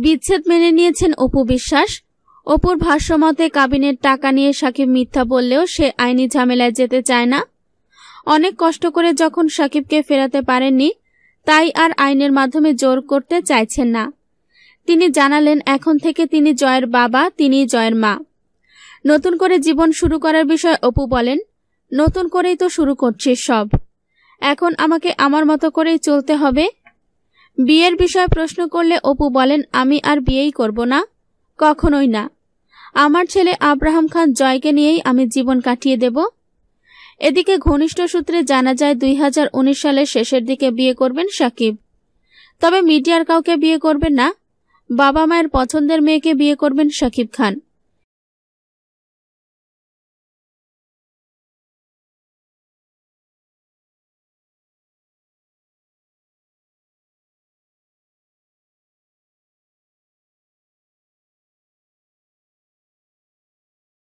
বিচ্ছেদ মেনে নিয়েছেন অপু বিশ্বাস। অপুর ভাষ্যমতে কাবিনের টাকা নিয়ে সাকিব মিথ্যা বললেও সে আইনি ঝামেলায় যেতে চায় না। অনেক কষ্ট করে যখন সাকিবকে ফেরাতে পারেননি, তাই আর আইনের মাধ্যমে জোর করতে চাইছেন না। তিনি জানালেন, এখন থেকে তিনি জয়ের বাবা তিনি জয়ের মা। নতুন করে জীবন শুরু করার বিষয়ে অপু বলেন, নতুন করেই তো শুরু করছিস সব। এখন আমাকে আমার মতো করেই চলতে হবে বিয়ের বিষয়ে প্রশ্ন করলে অপু বলেন, আমি আর বিয়েই করব না। কখনোই না। আমার ছেলে আব্রাহাম খান জয়কে নিয়েই আমি জীবন কাটিয়ে দেব। এদিকে ঘনিষ্ঠ সূত্রে জানা যায়, দুই হাজার উনিশ সালের শেষের দিকে বিয়ে করবেন সাকিব। তবে মিডিয়ার কাউকে বিয়ে করবেন না। বাবা মায়ের পছন্দের মেয়েকে বিয়ে করবেন শাকিব খান।